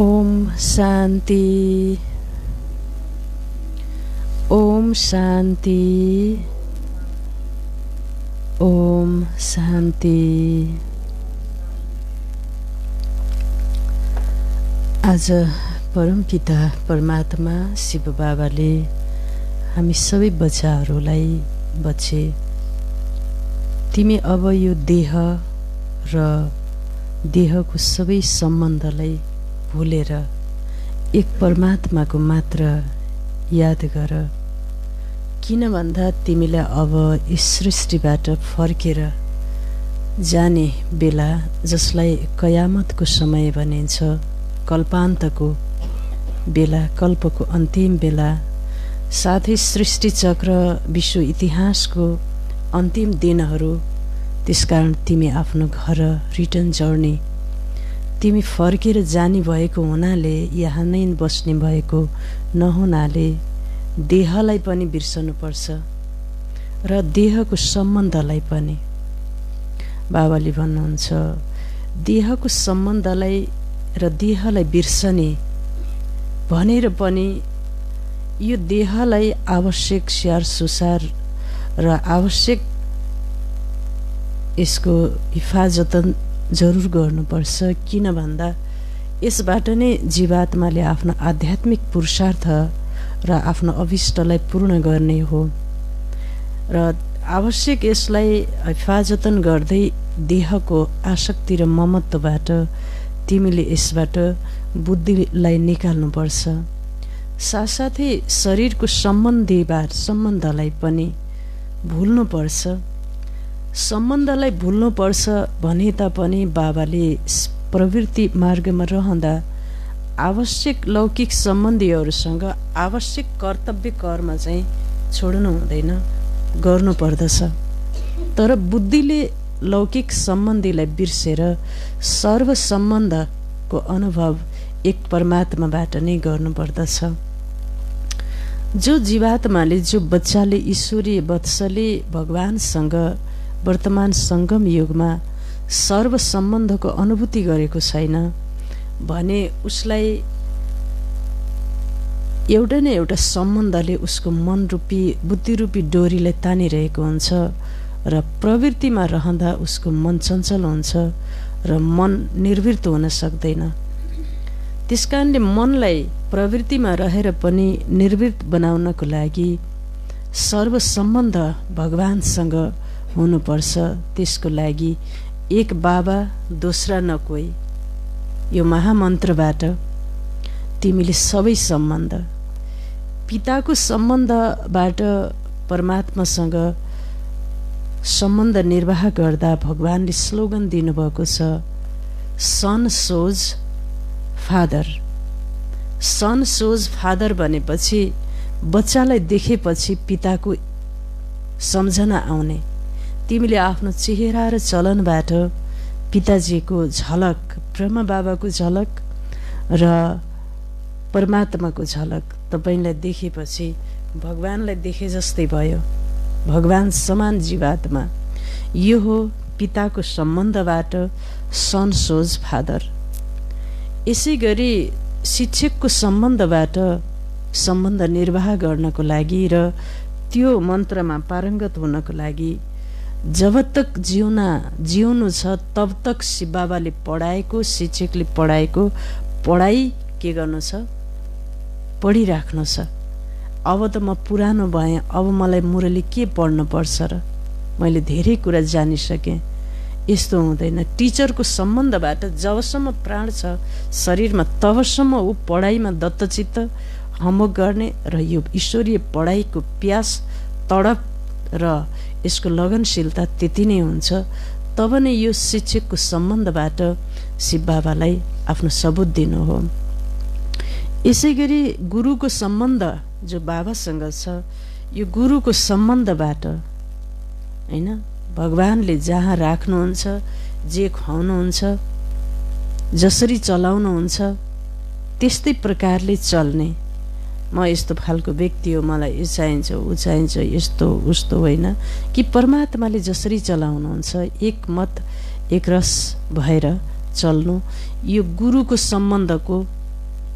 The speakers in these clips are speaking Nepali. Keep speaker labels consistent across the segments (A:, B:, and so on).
A: ओम शान्ति ओम शान्ति ओम शान्ति आज परमपिता परमात्मा शिव बाबाले हामी सबै बच्चाहरूलाई बचे। तिमी अब यो देह र देहको सबै सम्बन्धलाई भुलेर एक परमात्माको मात्र याद गर। किन भन्दा तिमीलाई अब यस सृष्टिबाट फर्केर जाने बेला जसलाई कयामतको समय भनिन्छ कल्पान्तको बेला कल्पको अन्तिम बेला साथै सृष्टि चक्र विश्व इतिहासको अन्तिम दिनहरू त्यसकारण तिमी आफ्नो घर रिटर्न जर्नी तिमी फर्केर जाने भएको हुनाले यहाँ नै बस्ने भएको नहुनाले देहलाई पनि बिर्सनुपर्छ र देहको सम्बन्धलाई पनि। बाबाले भन्नुहुन्छ देहको सम्बन्धलाई र देहलाई बिर्सने भनेर पनि यो देहलाई आवश्यक स्याहार सुसार र आवश्यक यसको हिफाजतन जरुर गर्नुपर्छ किन भन्दा यसबाट नै जीवात्माले आफ्नो आध्यात्मिक पुरुषार्थ र आफ्नो अभिष्टलाई पूर्ण गर्ने हो। र आवश्यक यसलाई हिफाजतन गर्दै देहको आसक्ति र ममत्वबाट तिमीले यसबाट बुद्धिलाई निकाल्नुपर्छ। साथसाथै शरीरको सम्बन्धीबाट सम्बन्धलाई पनि भुल्नुपर्छ। सम्बन्धलाई भुल्नुपर्छ भने तापनि बाबाले प्रवृत्ति मार्गमा रहँदा आवश्यक लौकिक सम्बन्धीहरूसँग आवश्यक कर्तव्य कर्म चाहिँ छोड्नु हुँदैन गर्नुपर्दछ तर बुद्धिले लौकिक सम्बन्धीलाई बिर्सेर सर्व सम्बन्धको अनुभव एक परमात्माबाट नै गर्नुपर्दछ जो जीवात्माले जो बच्चाले ईश्वरीय वत्सले भगवान्सँग वर्तमान सङ्गम युगमा सर्व सम्बन्धको अनुभूति गरेको छैन भने उसलाई एउटा न एउटा सम्बन्धले उसको मन रूपी बुद्धिरूपी डोरीलाई तानिरहेको हुन्छ र प्रवृत्तिमा रहँदा उसको मन चञ्चल हुन्छ र मन निर्वृत्त हुन सक्दैन। त्यस कारणले मनलाई प्रवृत्तिमा रहेर पनि निर्वृत्त बनाउनको लागि सर्व सम्बन्ध भगवान्सँग हुनुपर्छ। त्यसको लागि एक बाबा दोस्रा न कोही। यो महामन्त्रबाट तिमीले सबै सम्बन्ध पिताको सम्बन्धबाट परमात्मासँग सम्बन्ध निर्वाह गर्दा भगवान्ले स्लोगन दिनुभएको छ सन सोज फादर। सन सोज फादर भनेपछि बच्चालाई देखेपछि पिताको सम्झना आउने। तिमीले आफ्नो चेहरा र चलनबाट पिताजीको झलक ब्रह्म बाबाको झलक र परमात्माको झलक तपाईँलाई देखेपछि भगवान्लाई देखे जस्तै भयो। भगवान् समान जीवात्मा। यो हो पिताको सम्बन्धबाट सनसोज फादर। यसै गरी शिक्षकको सम्बन्धबाट सम्बन्ध निर्वाह गर्नको लागि र त्यो मन्त्रमा पारङ्गत हुनको लागि जब तक जिउना जिउनु छ तब तक बाबाले पढाएको शिक्षकले पढाएको पढाइ के गर्नु छ? पढिराख्नु छ। अब त म पुरानो भएँ अब मलाई मुरली के पढ्नु पर्छ र? मैले धेरै कुरा जानिसकेँ। यस्तो हुँदैन। टिचरको सम्बन्धबाट जबसम्म प्राण छ शरीरमा तबसम्म ऊ पढाइमा दत्तचित्त होमवर्क गर्ने र यो ईश्वरीय पढाइको प्यास तडप र यसको लगनशीलता त्यति नै हुन्छ तब नै यो शिक्षकको सम्बन्धबाट शिव बाबालाई आफ्नो सबुत दिनु हो। यसै गरी गुरुको सम्बन्ध जो बाबासँग छ यो गुरुको सम्बन्धबाट होइन भगवान्ले जहाँ राख्नुहुन्छ जे खुवाउनुहुन्छ जसरी चलाउनुहुन्छ त्यस्तै प्रकारले चल्ने म यस्तो खालको व्यक्ति हो मलाई यो चाहिन्छ ऊ चाहिन्छ यस्तो उस्तो होइन। कि परमात्माले जसरी चलाउनुहुन्छ एक मत एक रस भएर चल्नु यो गुरुको सम्बन्धको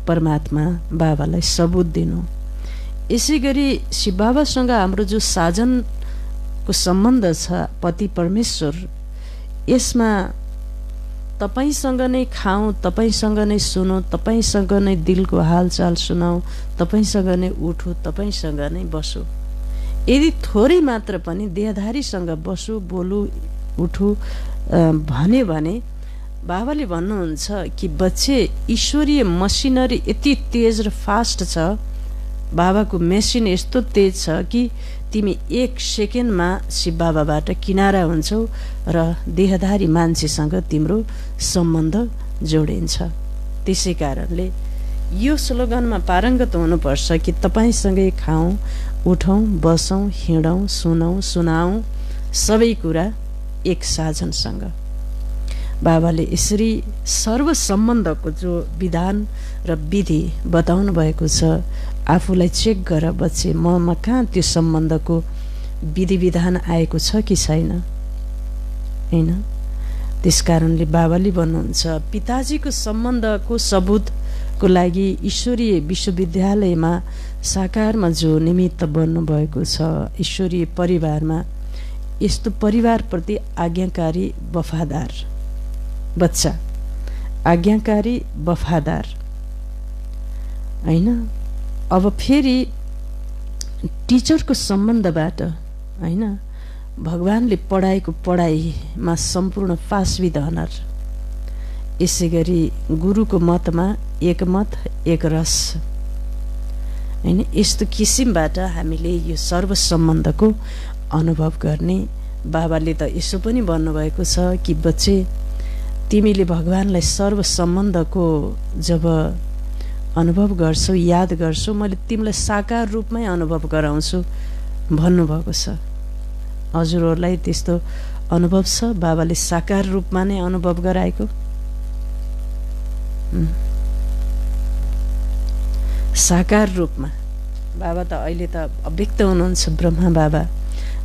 A: परमात्मा बाबालाई सबुत दिनु। यसै गरी शिव बाबासँग हाम्रो जो साजनको सम्बन्ध छ पति परमेश्वर यसमा तपाईँसँग नै खाउँ तपाईँसँग नै सुनौँ तपाईँसँग नै दिलको हालचाल सुनाऊ तपाईँसँग नै उठु तपाईँसँग नै बसु। यदि थोरै मात्र पनि देहधारीसँग बसु बोलु उठु भन्यो भने बाबाले भन्नुहुन्छ कि बच्चे ईश्वरीय मसिनरी यति तेज र फास्ट छ बाबाको मेसिन यस्तो तेज छ कि तिमी एक सेकेन्डमा शिव बाबाबाट किनारा हुन्छौ र देहधारी मान्छेसँग तिम्रो सम्बन्ध जोडिन्छ। त्यसै कारणले यो स्लोगनमा पारङ्गत हुनुपर्छ कि तपाईँसँगै खाउँ उठौँ बसौँ हिँडौँ सुनौँ सुनाऊ सबै कुरा एक साधनसँग। बाबाले यसरी सर्व सम्बन्धको जो विधान र विधि बताउनु भएको छ आफूलाई चेक गर बच्चे ममा कहाँ त्यो सम्बन्धको विधि विधान आएको छ कि छैन? होइन? त्यस कारणले बाबाले भन्नुहुन्छ पिताजीको सम्बन्धको सबुतको लागि ईश्वरीय विश्वविद्यालयमा साकारमा जो निमित्त बन्नुभएको छ ईश्वरीय परिवारमा यस्तो परिवारप्रति आज्ञाकारी वफादार। बच्चा आज्ञाकारी वफादार। होइन? अब फेरि टिचरको सम्बन्धबाट होइन भगवान्ले पढाएको पढाइमा सम्पूर्ण फासविद हनर। यसै गरी गुरुको मतमा एक मत एक रस। होइन यस्तो किसिमबाट हामीले यो सर्व सम्बन्धको अनुभव गर्ने बाबाले त यसो पनि भन्नुभएको छ कि बच्चे तिमीले भगवान्लाई सर्व सम्बन्धको जब अनुभव गर्छौ याद गर्छौ मैले तिमीलाई साकार रूपमै अनुभव गराउँछु भन्नुभएको छ। हजुरहरूलाई त्यस्तो अनुभव छ? बाबाले साकार रूपमा नै अनुभव गराएको? साकार रूपमा? बाबा त अहिले त अव्यक्त हुनुहुन्छ ब्रह्मा बाबा।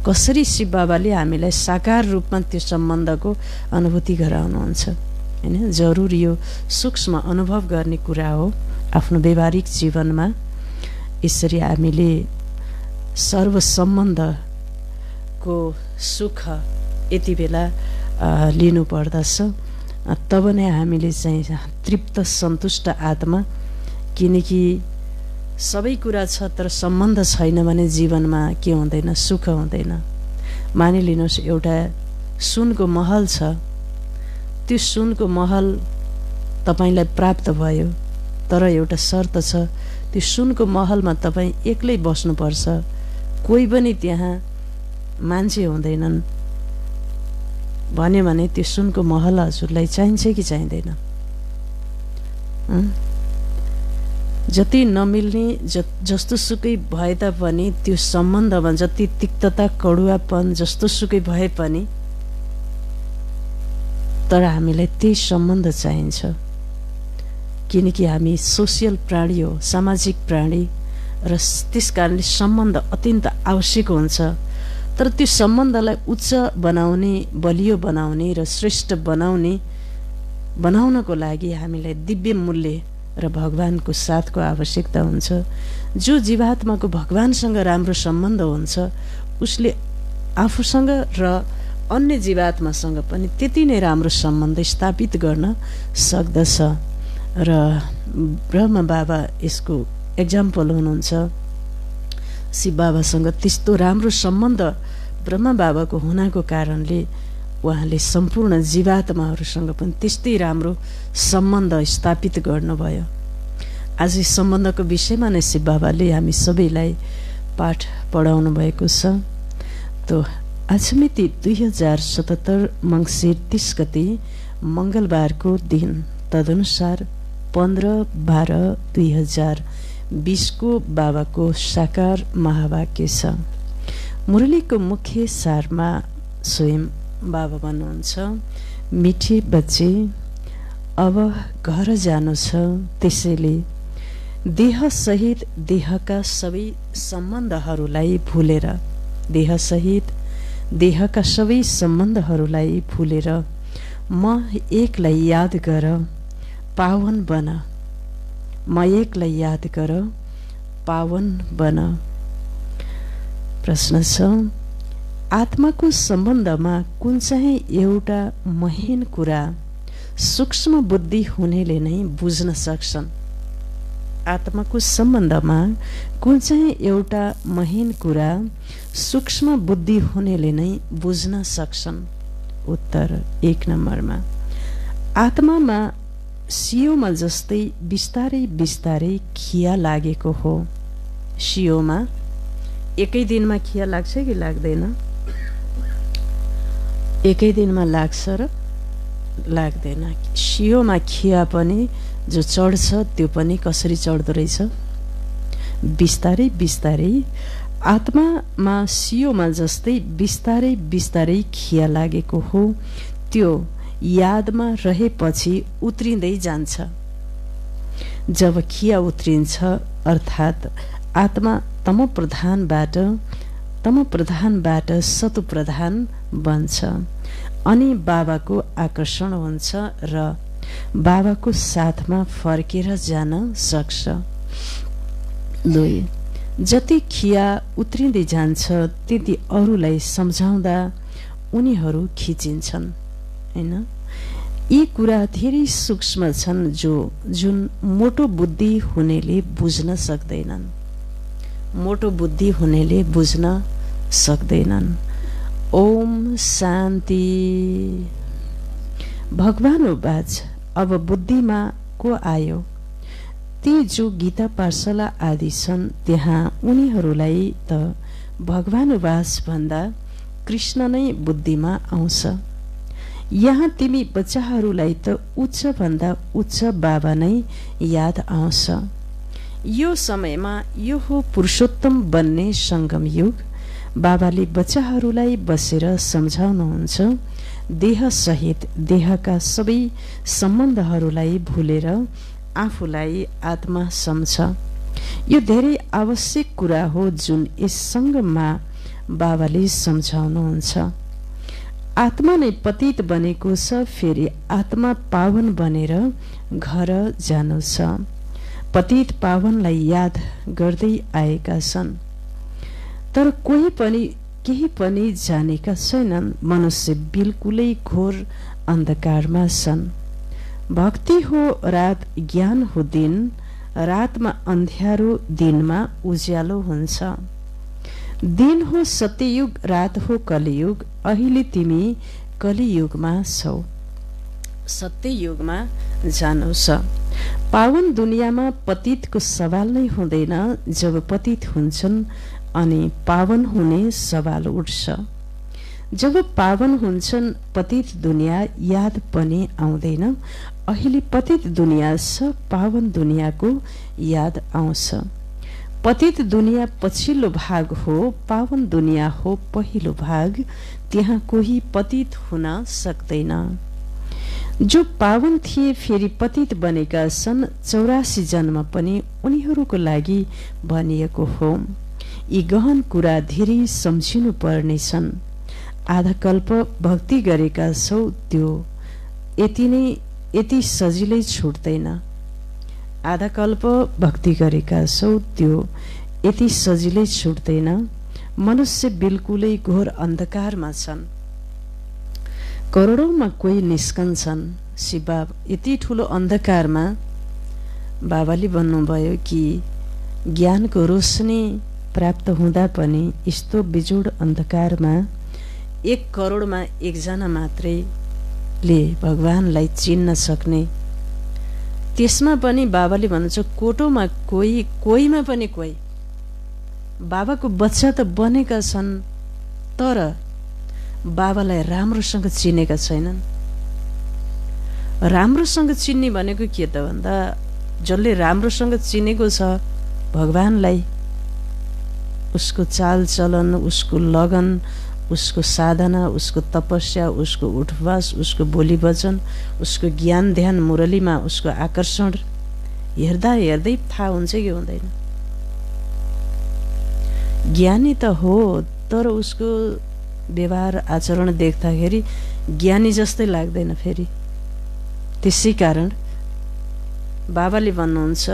A: कसरी शिव बाबाले हामीलाई साकार रूपमा त्यो सम्बन्धको अनुभूति गराउनुहुन्छ? होइन जरुर यो सूक्ष्म अनुभव गर्ने कुरा हो। आफ्नो व्यवहारिक जीवनमा यसरी हामीले सर्व सम्बन्धको सुख यति बेला लिनु पर्दछ तब नै हामीले चाहिँ तृप्त सन्तुष्ट आत्मा किनकि सबै कुरा छ तर सम्बन्ध छैन भने जीवनमा के हुँदैन सुख हुँदैन। मानिलिनुहोस् एउटा सुनको महल छ। त्यो सुनको महल तपाईँलाई प्राप्त भयो। तर एउटा शर्त छ त्यो सुनको महलमा तपाईँ एक्लै बस्नुपर्छ। कोही पनि त्यहाँ मान्छे हुँदैनन्। भन्यो भने त्यो सुनको महल हजुरलाई चाहिन्छ कि चाहिँदैन? जति नमिल्ने ज जस्तो सुकै भए तापनि त्यो सम्बन्धमा जति तिक्तता कडुवापन जस्तो सुकै भए पनि तर हामीलाई त्यही सम्बन्ध चाहिन्छ। किनकि हामी सोसियल प्राणी हो सामाजिक प्राणी र त्यस कारणले सम्बन्ध अत्यन्त आवश्यक हुन्छ। तर त्यो सम्बन्धलाई उच्च बनाउने बलियो बनाउने र श्रेष्ठ बनाउने बनाउनको लागि हामीलाई दिव्य मूल्य र भगवान्को साथको आवश्यकता हुन्छ। जो जीवात्माको भगवान्सँग राम्रो सम्बन्ध हुन्छ उसले आफूसँग र अन्य जीवात्मासँग पनि त्यति नै राम्रो सम्बन्ध स्थापित गर्न सक्दछ। र ब्रह्म बाबा यसको एक्जाम्पल हुनुहुन्छ। शिव बाबासँग त्यस्तो राम्रो सम्बन्ध ब्रह्म बाबाको हुनाको कारणले उहाँले सम्पूर्ण जीवात्माहरूसँग पनि त्यस्तै राम्रो सम्बन्ध स्थापित गर्नुभयो। आज सम्बन्धको विषयमा नै शिव बाबाले हामी सबैलाई पाठ पढाउनु भएको छ। त आज मिति दुई हजार सतहत्तर मङ्सिर तिस गति मङ्गलबारको दिन तदनुसार पन्ध्र बाह्र दुई हजार बिसको बाबाको साकार महावाक्य छ। मुरलीको मुख्य सारमा स्वयं बाबा भन्नुहुन्छ मिठी बच्चे अब घर जानु छ। त्यसैले देहसहित देहका सबै सम्बन्धहरूलाई भुलेर देहसहित देहका सबै सम्बन्धहरूलाई भुलेर म एकलाई याद गर। पावन बन। म एकलाई याद गर पावन बन। प्रश्न छ आत्माको सम्बन्धमा कुन चाहिँ एउटा महीन कुरा सूक्ष्म बुद्धि हुनेले नै बुझ्न सक्छन्? आत्माको सम्बन्धमा कुन चाहिँ एउटा महीन कुरा सूक्ष्म बुद्धि हुनेले नै बुझ्न सक्छन्? उत्तर एक नम्बरमा आत्मामा सियोमा जस्तै बिस्तारै बिस्तारै खिया लागेको हो। सियोमा एकै दिनमा खिया लाग्छ कि लाग्दैन? एकै दिनमा लाग्छ र लाग्दैन। सियोमा खिया पनि जो चढ्छ त्यो पनि कसरी चढ्दो रहेछ? बिस्तारै बिस्तारै आत्मामा सियोमा जस्तै बिस्तारै बिस्तारै खिया लागेको हो। त्यो यादमा रहेपछि उत्रिँदै जान्छ। जब खिया उत्रिन्छ अर्थात् आत्मा तम प्रधानबाट तम प्रधानबाट सतु प्रधान बन्छ। अनि बाबाको आकर्षण हुन्छ र बाबाको साथमा फर्केर जान सक्छ। दुई जति खिया उत्रिँदै जान्छ त्यति अरूलाई सम्झाउँदा उनीहरू खिचिन्छन्। होइन? यी कुरा धेरै सूक्ष्म छन् जो जुन मोटो बुद्धि हुनेले बुझ्न सक्दैनन्। मोटो बुद्धि हुनेले बुझ्न सक्दैनन्। ओम शान्ति। भगवान बाज अब बुद्धिमा को आयो? ती जो गीता पाठशाला आदि छन् त्यहाँ उनीहरूलाई त भगवानुवास भन्दा कृष्ण नै बुद्धिमा आउँछ। यहाँ तिमी बच्चाहरूलाई त उच्च भन्दा उच्च बाबा नै याद आउँछ। यो समयमा यो हो पुरुषोत्तम बन्ने सङ्गम युग। बाबाले बच्चाहरूलाई बसेर सम्झाउनुहुन्छ। देहसहित देहका सबै सम्बन्धहरूलाई भुलेर आफूलाई आत्मा सम्झ। यो धेरै आवश्यक कुरा हो जुन यस सङ्गममा बाबाले सम्झाउनुहुन्छ। आत्मा नै पतित बनेको छ फेरि आत्मा पावन बनेर घर जानु छ। पतित पावनलाई याद गर्दै आएका छन्। तर कोही पनि केही पनि जानेका छैनन्। मनुष्य बिल्कुलै घोर अन्धकारमा छन्। भक्ति हो रात ज्ञान हो दिन। रातमा अन्ध्यारो दिनमा उज्यालो हुन्छ। दिन हो सत्ययुग रात हो कलियुग अहिले तिमी कलियुगमा छौ। सत्ययुगमा जानु छ। पावन दुनियाँमा पतितको सवाल नै हुँदैन जब पतित हुन्छन् अनि पावन हुने सवाल उठ्छ। जब पावन हुन्छन् पतित दुनियाँ याद पनि आउँदैन। अहिले पतित दुनियाँ छ पावन दुनियाँको याद आउँछ। पतित दुनियाँ पछिल्लो भाग हो पावन दुनियाँ हो पहिलो भाग त्यहाँ कोही पतित हुन सक्दैन। जो पावन थिए फेरि पतित बनेका छन् चौरासी जन्म पनि उनीहरूको लागि भनिएको हो। यी गहन कुरा धेरै सम्झिनु पर्नेछन् आधा कल्प भक्ति गरेका छौ त्यो। यति नै यति सजिलै छुट्दैन। आधा कल्प भक्ति गरेका छौ त्यो यति सजिलै छुट्दैन। मनुष्य बिल्कुलै घोर अन्धकारमा छन्। करोडौँमा कोही निस्कन्छन्। शिव यति ठुलो अन्धकारमा। बाबाले भन्नुभयो कि ज्ञानको रोशनी प्राप्त हुँदा पनि यस्तो बिजोड अन्धकारमा एक करोडमा एकजना मात्रैले भगवान्लाई चिन्न सक्ने त्यसमा पनि बाबाले भन्नुहुन्छ कोटोमा कोही कोहीमा पनि कोही। बाबाको बच्चा त बनेका छन् तर बाबालाई राम्रोसँग चिनेका छैनन्। राम्रोसँग चिन्ने भनेको के त भन्दा जसले राम्रोसँग चिनेको छ भगवान्लाई। उसको चालचलन उसको लगन उसको साधना उसको तपस्या उसको उठवास उसको बोली वचन उसको ज्ञान ध्यान मुरलीमा उसको आकर्षण। हेर्दा हेर्दै थाहा हुन्छ कि हुँदैन। ज्ञानी त हो तर उसको व्यवहार आचरण देख्दाखेरि ज्ञानी जस्तै लाग्दैन फेरि। त्यसै कारण बाबाले भन्नुहुन्छ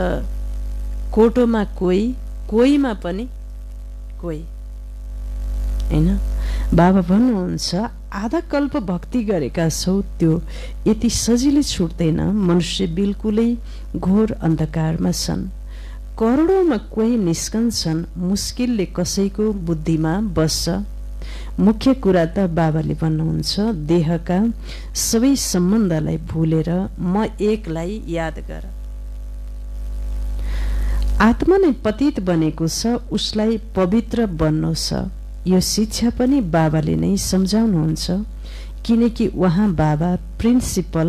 A: कोटोमा कोही कोहीमा पनि कोही। होइन? बाबा भन्नुहुन्छ आधा कल्प भक्ति गरेका छौ त्यो यति सजिलै छुट्दैन। मनुष्य बिल्कुलै घोर अन्धकारमा छन्। करोडौँमा कोही निस्कन्छन् मुस्किलले कसैको बुद्धिमा बस्छ। मुख्य कुरा त बाबाले भन्नुहुन्छ देहका सबै सम्बन्धलाई भुलेर म एकलाई याद गर। आत्मा नै पतित बनेको छ उसलाई पवित्र बन्नु छ। यो शिक्षा पनि बाबाले नै सम्झाउनुहुन्छ किनकि उहाँ बाबा प्रिन्सिपल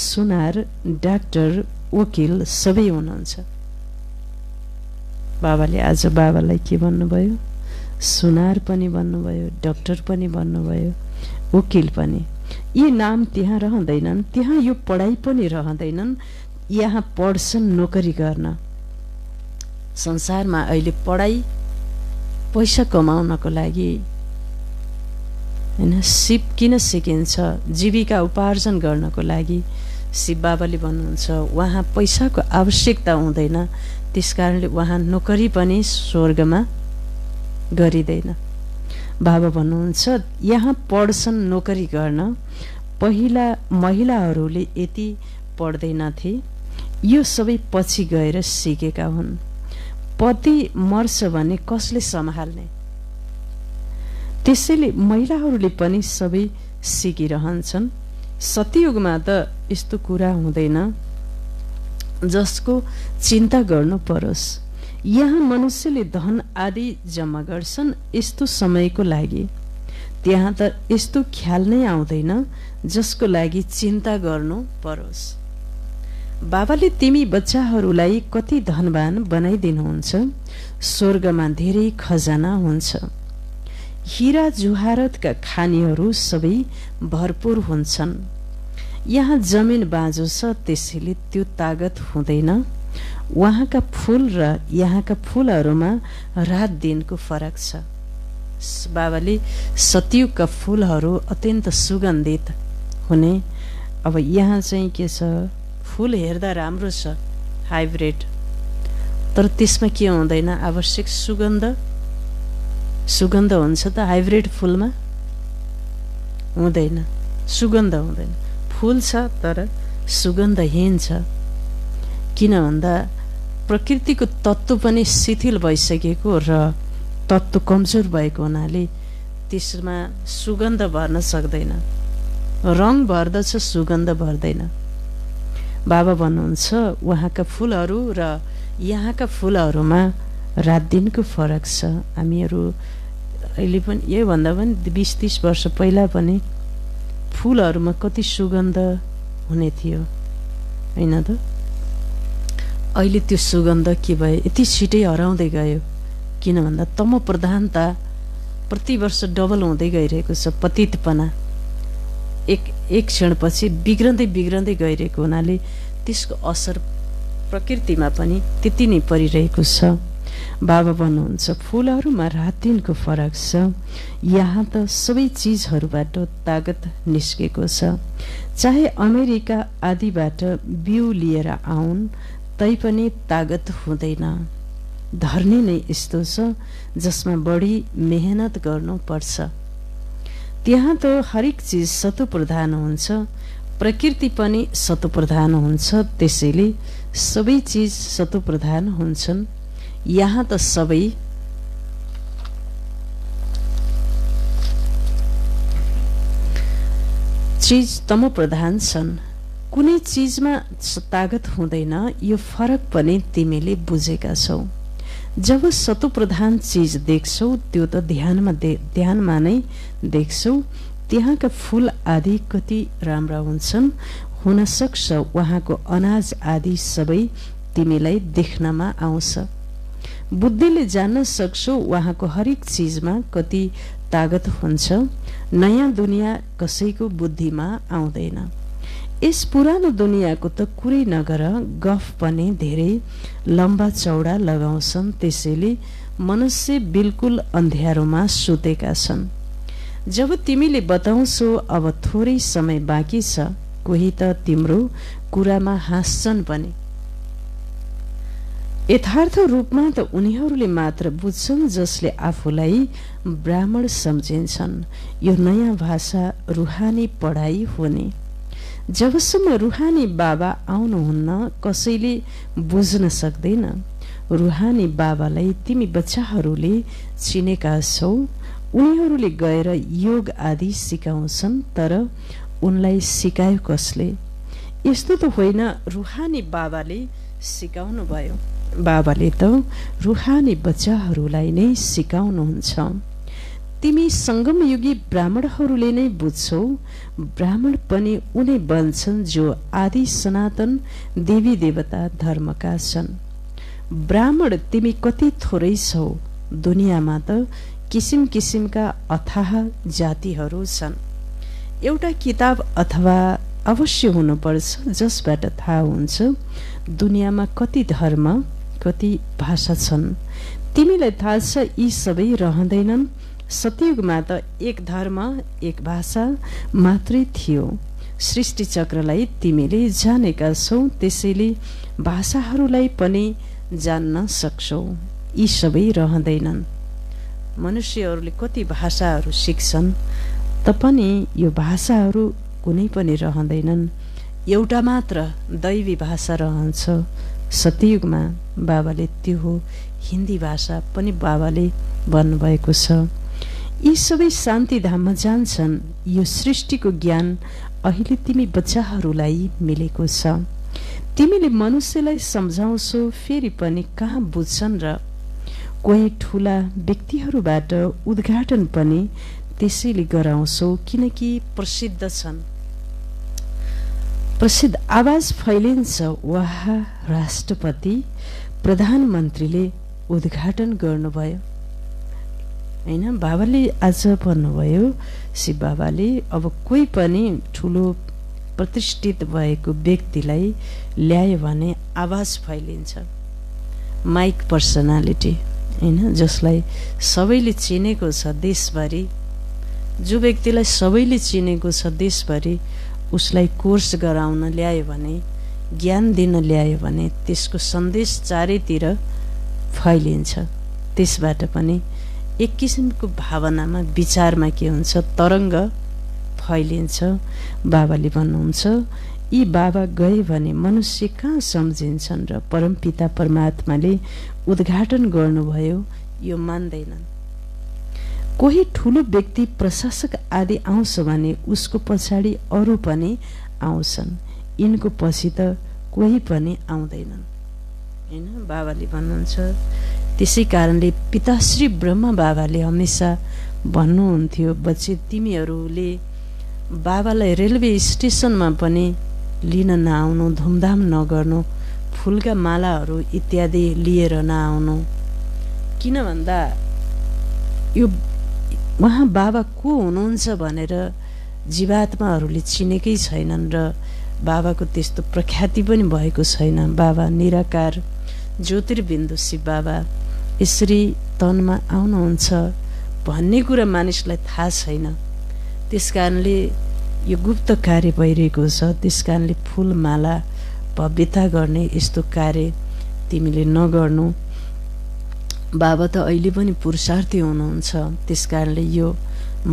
A: सुनार डाक्टर वकिल सबै हुनुहुन्छ। बाबाले आज बाबालाई के भन्नुभयो? सुनार पनि भन्नुभयो डक्टर पनि भन्नुभयो वकिल पनि। यी नाम त्यहाँ रहँदैनन् त्यहाँ यो पढाइ पनि रहँदैनन् यहाँ पढ्छन् नोकरी गर्न। संसारमा अहिले पढाइ पैसा कमाउनको लागि होइन सिप किन सिकिन्छ? जीविका उपार्जन गर्नको लागि शिव बाबाले भन्नुहुन्छ उहाँ पैसाको आवश्यकता हुँदैन त्यस कारणले उहाँ नोकरी पनि स्वर्गमा गरिँदैन। बाबा भन्नुहुन्छ यहाँ पढ्छन् नोकरी गर्न पहिला महिलाहरूले यति पढ्दैनथे यो सबै पछि गएर सिकेका हुन्। पति मर्छ भने कसले सम्हाल्ने? त्यसैले महिलाहरूले पनि सबै सिकिरहन्छन्। सतयुगमा त यस्तो कुरा हुँदैन जसको चिन्ता गर्नु परोस्। यहाँ मनुष्यले धन आदि जम्मा गर्छन् यस्तो समयको लागि। त्यहाँ त यस्तो ख्याल नै आउँदैन जसको लागि चिन्ता गर्नु परोस्। बाबाले तिमी बच्चाहरूलाई कति धनवान बनाइदिनुहुन्छ स्वर्गमा धेरै खजाना हुन्छ। हिरा जुहारतका खानीहरू सबै भरपुर हुन्छन्। यहाँ जमिन बाँझो छ त्यसैले त्यो तागत हुँदैन। उहाँका फुल र यहाँका फुलहरूमा रात दिनको फरक छ। बाबाले सतयुगका फुलहरू अत्यन्त सुगन्धित हुने। अब यहाँ चाहिँ के छ? फुल हेर्दा राम्रो छ। हाइब्रिड तर त्यसमा के हुँदैन? आवश्यक सुगन्ध। सुगन्ध हुन्छ त हाइब्रिड फुलमा? हुँदैन। सुगन्ध हुँदैन। फुल छ तर सुगन्धहीन छ। किन भन्दा प्रकृतिको तत्त्व पनि शिथिल भइसकेको र तत्त्व कमजोर भएको हुनाले त्यसमा सुगन्ध भर्न सक्दैन। रङ भर्दछ सुगन्ध भर्दैन। बाबा भन्नुहुन्छ उहाँका फुलहरू र यहाँका फुलहरूमा रात दिनको फरक छ। हामीहरू अहिले पनि योभन्दा पनि बिस तिस वर्ष पहिला पनि फुलहरूमा कति सुगन्ध हुने थियो। होइन त? अहिले त्यो सुगन्ध के भयो? यति छिटै हराउँदै गयो। किन भन्दा तम प्रधानता प्रतिवर्ष डबल हुँदै गइरहेको छ पतितपना। एक एक क्षणपछि बिग्रँदै बिग्रँदै गइरहेको हुनाले त्यसको असर प्रकृतिमा पनि त्यति नै परिरहेको छ। बाबा भन्नुहुन्छ फुलहरूमा रात दिनको फरक छ। यहाँ त सबै चिजहरूबाट तागत निस्केको छ। चाहे अमेरिका आदिबाट बिउ लिएर आउन् तैपनि तागत हुँदैन। धर्ने नै यस्तो छ जसमा बढी मेहनत गर्नुपर्छ। त्यहाँ त हरेक चिज सतो प्रधान हुन्छ प्रकृति पनि सतो प्रधान हुन्छ त्यसैले सबै चिज सतो प्रधान हुन्छन्। यहाँ त सबै चिज तम प्रधान छन्। कुनै चिजमा तागत हुँदैन यो फरक पनि तिमीले बुझेका छौ। जब सतुप्रधान चिज देख्छौ त्यो त ध्यानमा दे ध्यानमा नै देख्छौ। त्यहाँका फुल आदि कति राम्रा हुन्छन् हुन सक्छ उहाँको अनाज आदि सबै तिमीलाई देख्नमा आउँछ। बुद्धिले जान्न सक्छौ उहाँको हरेक चिजमा कति तागत हुन्छ। नयाँ दुनियाँ कसैको बुद्धिमा आउँदैन। यस पुरानो दुनियाँको त कुरै नगर गफ पनि धेरै लम्बा चौडा लगाउँछन्। त्यसैले मनुष्य बिल्कुल अन्ध्यारोमा सुतेका छन्। जब तिमीले बताउँछौ अब थोरै समय बाँकी छ। कोही त तिम्रो कुरामा हाँस्छन् पनि। यथार्थ रूपमा त उनीहरूले मात्र बुझ्छन् जसले आफूलाई ब्राह्मण सम्झिन्छन्। यो नयाँ भाषा रुहानी पढाइ हुने। जबसम्म रुहानी बाबा आउनुहुन्न कसैले बुझ्न सक्दैन। रुहानी बाबालाई तिमी बच्चाहरूले चिनेका छौ। उनीहरूले गएर योग आदि सिकाउँछन् तर उनलाई सिकायो कसले? यस्तो त होइन रुहानी बाबाले सिकाउनु भयो बाबाले त रुहानी बच्चाहरूलाई नै सिकाउनुहुन्छ। तिमी सङ्गमयुगी ब्राह्मणहरूले नै बुझ्छौ। ब्राह्मण पनि उनै बन्छन् जो आदि सनातन देवी देवता धर्मका छन्। ब्राह्मण तिमी कति थोरै छौ। दुनियाँमा त किसिम किसिमका अथाह जातिहरू छन्। एउटा किताब अथवा अवश्य हुनुपर्छ जसबाट थाहा हुन्छ दुनियाँमा कति धर्म कति भाषा छन्। तिमीलाई थाहा छ यी सबै रहँदैनन्। सतयुगमा त एक धर्म एक भाषा मात्रै थियो। सृष्टि चक्रलाई तिमीले जानेका छौ त्यसैले भाषाहरूलाई पनि जान्न सक्छौ। यी सबै रहँदैनन्। मनुष्यहरूले कति भाषाहरू सिक्छन् त पनि यो भाषाहरू कुनै पनि रहँदैनन्। एउटा मात्र दैवी भाषा रहन्छ। सतयुगमा बाबाले त्यो हो हिन्दी भाषा पनि बाबाले भन्नुभएको छ। यी सबै शान्तिधाममा जान्छन्। यो सृष्टिको ज्ञान अहिले तिमी बच्चाहरूलाई मिलेको छ। तिमीले मनुष्यलाई सम्झाउँछौ फेरि पनि कहाँ बुझ्छन् र कोही ठुला व्यक्तिहरूबाट उद्घाटन पनि त्यसैले गराउँछौ किनकि प्रसिद्ध छन्। प्रसिद्ध आवाज फैलिन्छ। वाह राष्ट्रपति प्रधानमन्त्रीले उद्घाटन गर्नुभयो। होइन? बाबाले आज भन्नुभयो शिव बाबाले अब कोही पनि ठुलो प्रतिष्ठित भएको व्यक्तिलाई ल्यायो भने आवाज फैलिन्छ। माइक पर्सनालिटी होइन? जसलाई सबैले चिनेको छ देशभरि। जो व्यक्तिलाई सबैले चिनेको छ देशभरि उसलाई कोर्स गराउन ल्यायो भने ज्ञान दिन ल्यायो भने त्यसको सन्देश चारैतिर फैलिन्छ। त्यसबाट पनि एक किसिमको भावनामा विचारमा के हुन्छ? तरङ्ग फैलिन्छ बाबाले भन्नुहुन्छ यी बाबा गए भने मनुष्य कहाँ सम्झिन्छन् र परमपिता परमात्माले उद्घाटन गर्नुभयो यो मान्दैनन्। कोही ठुलो व्यक्ति प्रशासक आदि आउँछ भने उसको पछाडि अरू पनि आउँछन्। यिनको पछि त कोही पनि आउँदैनन्। होइन? बाबाले भन्नुहुन्छ त्यसै कारणले पिताश्री ब्रह्म बाबाले हमेसा भन्नुहुन्थ्यो बच्चे तिमीहरूले बाबालाई रेलवे स्टेसनमा पनि लिन नआउनु धुमधाम नगर्नु फुलका मालाहरू इत्यादि लिएर नआउनु। किन भन्दा यो उहाँ बाबा को हुनुहुन्छ भनेर जीवात्माहरूले चिनेकै छैनन् र बाबाको त्यस्तो प्रख्याति पनि भएको छैन। बाबा निराकार ज्योतिर्बिन्दु शिव बाबा। यसरी तनमा आउनुहुन्छ भन्ने कुरा मानिसलाई थाहा छैन। त्यस कारणले यो गुप्त कार्य भइरहेको छ। त्यस कारणले फुलमाला भव्यता गर्ने यस्तो कार्य तिमीले नगर्नु। बाबा त अहिले पनि पुरुषार्थी हुनुहुन्छ। त्यस कारणले यो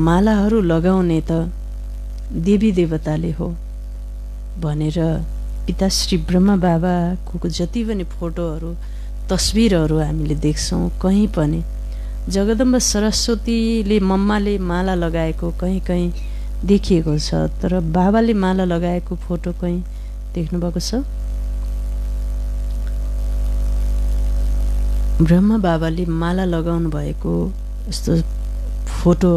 A: मालाहरू लगाउने त देवी देवताले हो भनेर पिताश्री ब्रह्म बाबाको जति पनि फोटोहरू तस्विरहरू हामीले देख्छौँ कहीँ पनि। जगदम्ब सरस्वतीले मम्माले माला लगाएको कहीँ कहीँ देखिएको छ तर बाबाले माला लगाएको फोटो कहीँ देख्नुभएको छ? ब्रह्म बाबाले माला लगाउनु भएको यस्तो फोटो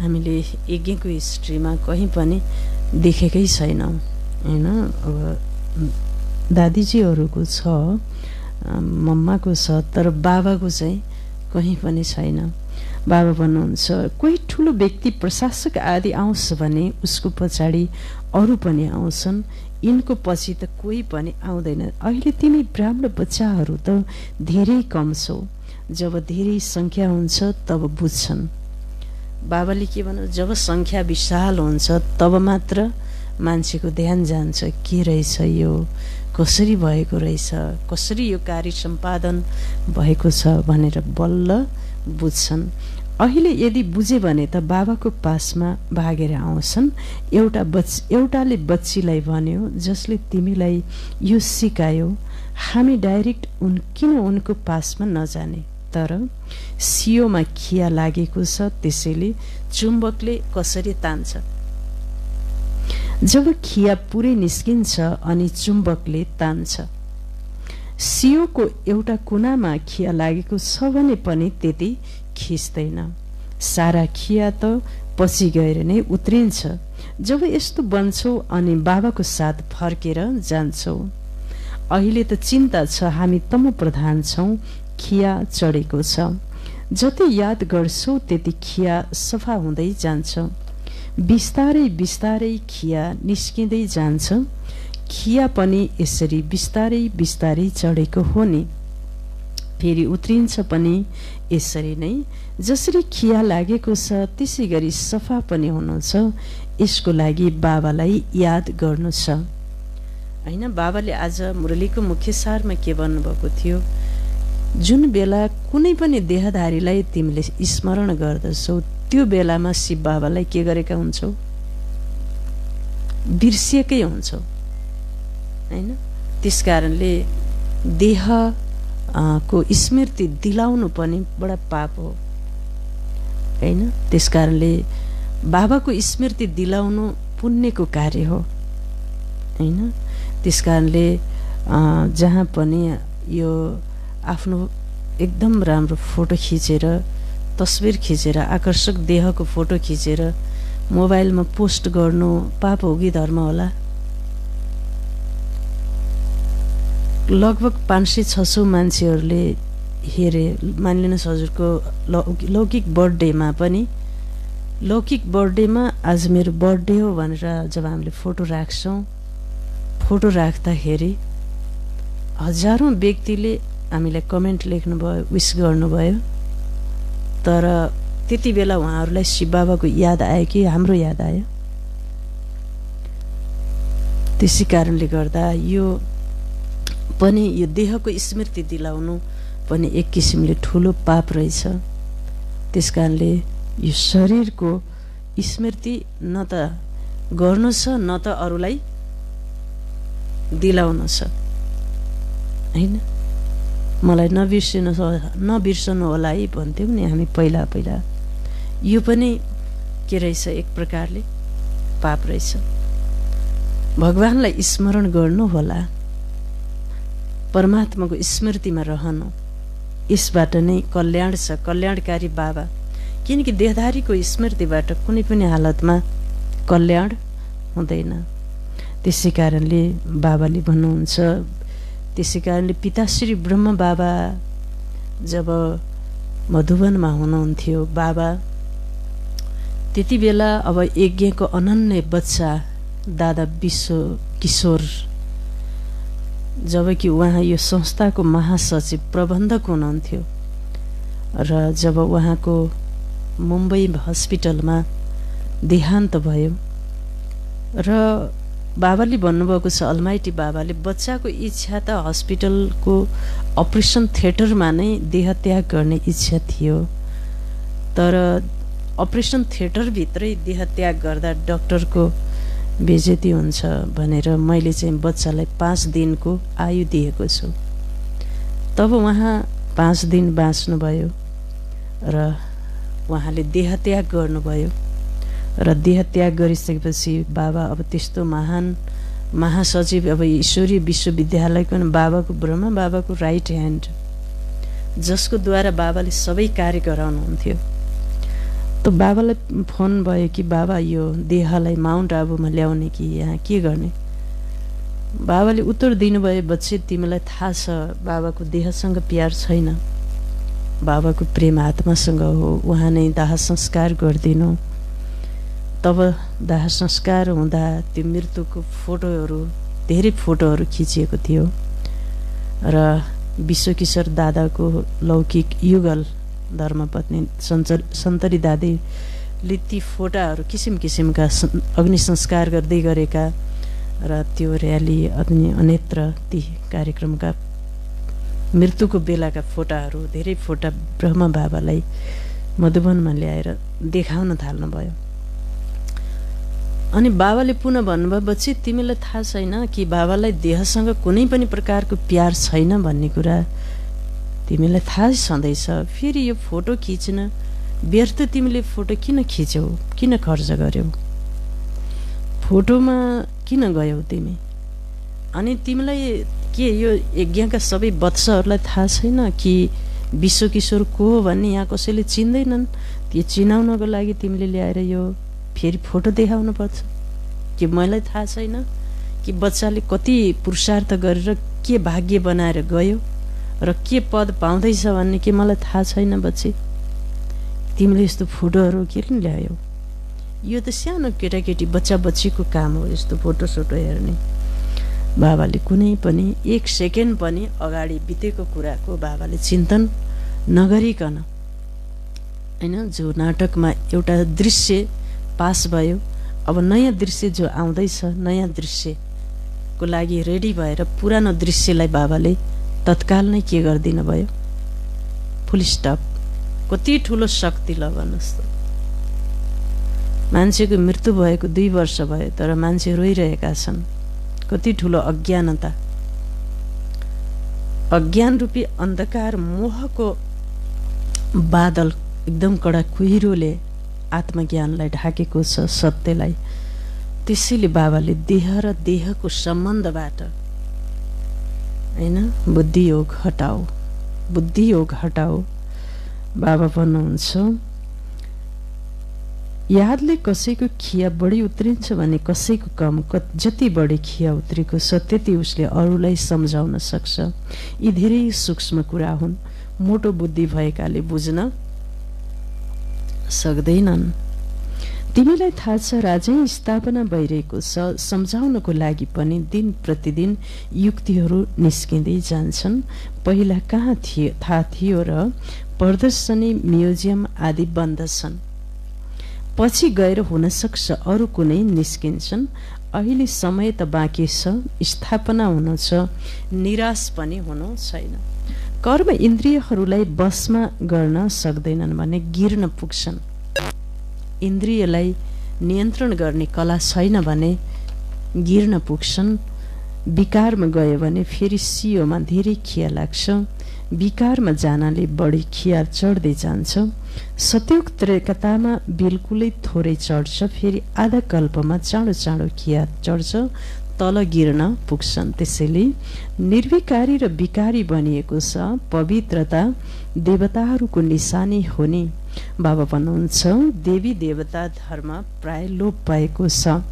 A: हामीले यज्ञको हिस्ट्रीमा कहीँ पनि देखेकै छैनौँ होइन? अब दादिजीहरूको छ। मम्माको छ तर बाबाको चाहिँ कहीँ पनि छैन। बाबा भन्नुहुन्छ कोही ठुलो व्यक्ति प्रशासक आदि आउँछ भने उसको पछाडि अरू पनि आउँछन्। यिनको पछि त कोही पनि आउँदैन। अहिले तिमी ब्राह्मण बच्चाहरू त धेरै कम छौ। जब धेरै सङ्ख्या हुन्छ तब बुझ्छन्। बाबाले के भन्नु जब सङ्ख्या विशाल हुन्छ तब मात्र मान्छेको ध्यान जान्छ। के रहेछ यो? कसरी भएको रहेछ कसरी यो कार्य सम्पादन भएको छ भनेर बल्ल बुझ्छन्। अहिले यदि बुझे भने त बाबाको पासमा भागेर आउँछन्। एउटा बच एउटाले बच्चीलाई भन्यो जसले तिमीलाई यो सिकायो हामी डाइरेक्ट उन किन उनको पासमा नजाने? तर सियोमा खिया लागेको छ त्यसैले चुम्बकले कसरी तान्छ? जब खिया पुरै निस्किन्छ अनि चुम्बकले तान्छ। सियोको एउटा कुनामा खिया लागेको छ भने पनि त्यति खिच्दैन। सारा खिया त पछि गएर नै उत्रिन्छ। जब यस्तो बन्छौ अनि बाबाको साथ फर्केर जान्छौ। अहिले त चिन्ता छ हामी तम प्रधान छौँ खिया चढेको छ। जति याद गर्छौ त्यति खिया सफा हुँदै जान्छ। बिस्तारै बिस्तारै खिया निस्किँदै जान्छ। खिया पनि यसरी बिस्तारै बिस्तारै चढेको हो नि फेरि उत्रिन्छ पनि यसरी नै। जसरी खिया लागेको छ त्यसै गरी सफा पनि हुनु छ यसको लागि बाबालाई याद गर्नु छ। होइन बाबाले आज मुरलीको मुख्य सारमा के भन्नुभएको थियो? जुन बेला कुनै पनि देहधारीलाई तिमीले स्मरण गर्दछौ त्यो बेलामा शिव बाबालाई के गरेका हुन्छौ? बिर्सिएकै हुन्छौ। होइन? त्यस कारणले देह को स्मृति दिलाउनु पनि बडा पाप हो। होइन? त्यस कारणले बाबाको स्मृति दिलाउनु पुण्यको कार्य हो। होइन? त्यस कारणले जहाँ पनि यो आफ्नो एकदम राम्रो फोटो खिचेर तस्विर खिचेर आकर्षक देहको फोटो खिचेर मोबाइलमा पोस्ट गर्नु पाप हो कि धर्म होला? लगभग पाँच सय छ सौ मान्छेहरूले हेरे मानिलिनुहोस् हजुरको लौकिक बर्थडेमा पनि। लौकिक बर्थडेमा आज मेरो बर्थडे हो भनेर जब हामीले फोटो राख्छौँ फोटो राख्दाखेरि हजारौँ व्यक्तिले हामीलाई कमेन्ट लेख्नुभयो विस गर्नुभयो। तर त्यति बेला उहाँहरूलाई शिव बाबाको याद आयो कि हाम्रो याद आयो? त्यसै कारणले गर्दा यो पनि यो देहको स्मृति दिलाउनु पनि एक किसिमले ठुलो पाप रहेछ। त्यस कारणले यो शरीरको स्मृति न त गर्नु छ न त अरूलाई दिलाउनु छ। होइन? मलाई नबिर्सिनु नबिर्सनु होला है भन्थ्यौँ नि हामी पहिला पहिला। यो पनि के रहेछ? एक प्रकारले पाप रहेछ। भगवान्लाई स्मरण गर्नु होला। परमात्माको स्मृतिमा रहनु। यसबाट नै कल्याण छ। कल्याणकारी बाबा। किनकि देहधारीको स्मृतिबाट कुनै पनि हालतमा कल्याण हुँदैन। त्यसै कारणले बाबाले भन्नुहुन्छ त्यसै कारणले पिताश्री ब्रह्म बाबा जब मधुवनमा हुनुहुन्थ्यो बाबा त्यति बेला अब यज्ञको अनन्य बच्चा दादा विश्व किशोर जबकि उहाँ यो संस्थाको महासचिव प्रबन्धक हुनुहुन्थ्यो र जब उहाँको मुम्बई हस्पिटलमा देहान्त भयो र बाबाले भन्नुभएको छ अलमाइटी बाबाले बच्चाको इच्छा त हस्पिटलको अपरेसन थिएटरमा नै देह त्याग गर्ने इच्छा थियो। तर अपरेसन थिएटरभित्रै देह त्याग गर्दा डक्टरको बेजेती हुन्छ भनेर मैले चाहिँ बच्चालाई पाँच दिनको आयु दिएको छु। तब उहाँ पाँच दिन बाँच्नुभयो र उहाँले देह त्याग गर्नुभयो। र देह त्याग गरिसकेपछि बाबा अब त्यस्तो महान महासचिव अब ईश्वरीय विश्वविद्यालयको बाबाको ब्रह्म बाबाको राइट ह्यान्ड जसको द्वारा बाबाले सबै कार्य गराउनुहुन्थ्यो। त बाबालाई फोन भयो कि बाबा यो देहलाई माउन्ट आबुमा ल्याउने कि यहाँ के गर्ने? बाबाले उत्तर दिनुभयो बच्चे तिमीलाई थाहा छ बाबाको देहसँग प्यार छैन। बाबाको प्रेम आत्मासँग हो उहाँ नै दाह संस्कार गरिदिनु। तब दाह संस्कार हुँदा त्यो मृत्युको फोटोहरू धेरै फोटोहरू खिचिएको थियो। र विश्वकिशोर दादाको लौकिक युगल धर्मपत्नी सञ्चर सन्तरी दादी लित्ती फोटाहरू किसिम किसिमका अग्नि संस्कार गर्दै गरेका र त्यो र्याली अनि अन्यत्र ती कार्यक्रमका मृत्युको बेलाका फोटाहरू धेरै फोटा ब्रह्म बाबालाई मधुबनमा ल्याएर देखाउन थाल्नुभयो। अनि बाबाले पुनः भन्नुभयो बच्ची तिमीलाई थाहा छैन कि बाबालाई देहसँग कुनै पनि प्रकारको प्यार छैन भन्ने कुरा तिमीलाई थाहा छँदैछ। फेरि यो फोटो खिच्न व्यर्थ तिमीले फोटो किन खिच्यौ किन खर्च गर्यौ? फोटोमा किन गयौ तिमी? अनि तिमीलाई के यो यज्ञका सबै वत्सहरूलाई थाहा छैन कि विश्वकिशोर को हो भन्ने यहाँ कसैले चिन्दैनन्? त्यो चिनाउनको लागि तिमीले ल्याएर यो फेरि फोटो देखाउनु पर्छ कि मलाई थाहा छैन कि बच्चाले कति पुरुषार्थ गरेर के भाग्य बनाएर गयो र के पद पाउँदैछ भन्ने के मलाई थाहा छैन बच्ची। तिमीले यस्तो फोटोहरू किन ल्यायौ? यो त सानो केटाकेटी बच्चा बच्चीको काम हो यस्तो फोटो सोटो हेर्ने। बाबाले कुनै पनि एक सेकेन्ड पनि अगाडि बितेको कुराको बाबाले चिन्तन नगरिकन होइन जो नाटकमा एउटा दृश्य पास भयो। अब नयाँ दृश्य जो आउँदैछ नयाँ दृश्यको लागि रेडी भएर पुरानो दृश्यलाई बाबाले तत्काल नै के गरिदिनु भयो? फुल स्टप कति ठुलो शक्ति ल भन्नुहोस् त। मान्छेको मृत्यु भएको दुई वर्ष भयो तर मान्छे रोइरहेका छन्। कति ठुलो अज्ञानता। अज्ञान रूपी अन्धकार मोहको बादल एकदम कडा कुहिरोले आत्मज्ञानलाई ढाकेको छ सत्यलाई। त्यसैले बाबाले देह र देहको सम्बन्धबाट होइन बुद्धियोग हटाऊ बुद्धियोग हटाऊ बाबा भन्नुहुन्छ यादले कसैको खिया बढी उत्रिन्छ भने कसैको कम जति बढी खिया उत्रेको छ त्यति उसले अरूलाई सम्झाउन सक्छ। यी धेरै सूक्ष्म कुरा हुन्। मोटो बुद्धि भएकाले बुझ्न सक्दैनन्। तिमीलाई थाहा छ राजै स्थापना भइरहेको छ। सम्झाउनको लागि पनि दिन प्रतिदिन युक्तिहरू निस्किँदै जान्छन्। पहिला कहाँ थियो थाहा थियो र प्रदर्शनी म्युजियम आदि बन्द छन्। पछि गएर हुन सक्छ अरू कुनै निस्किन्छन्। अहिले समय त बाँकी छ स्थापना हुनु छ निराश पनि हुनु छैन। कर्म इन्द्रियहरूलाई बसमा गर्न सक्दैनन् भने गिर्न पुग्छन्। इन्द्रियलाई नियन्त्रण गर्ने कला छैन भने गिर्न पुग्छन्। विकारमा गयो भने फेरि सियोमा धेरै खिया लाग्छ। विकारमा जानले बढी खिया चढ्दै जान्छ। सत्योक्ततामा बिल्कुलै थोरै चढ्छ फेरि आधा कल्पमा चाँडो चाँडो खिया चढ्छ। तल गिर्न पुग्छन्। त्यसैले निर्विकारी र विकारी बनिएको छ पवित्रता देवताहरूको निशानी हुने। बाबा भन्नुहुन्छ देवी देवता धर्म प्राय लोप भएको छ।